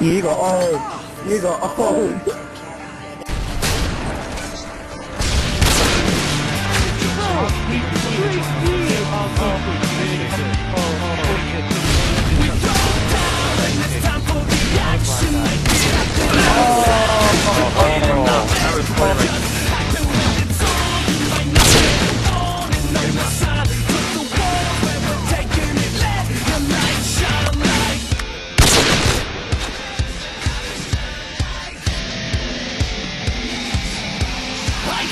一个二，一个二。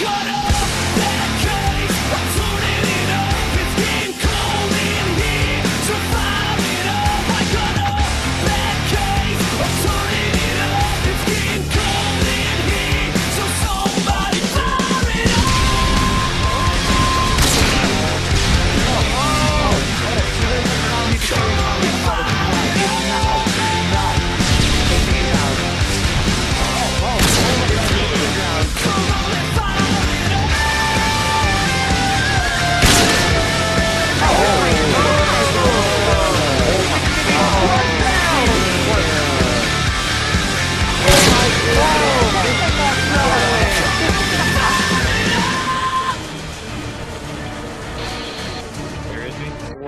gonna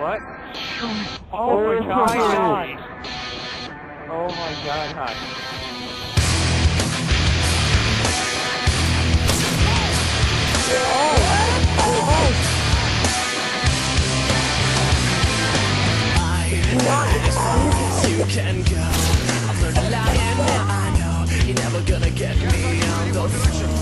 what? Oh, oh my god. god. Oh my god, hon. You can go. I've now I know you're never gonna get me. The.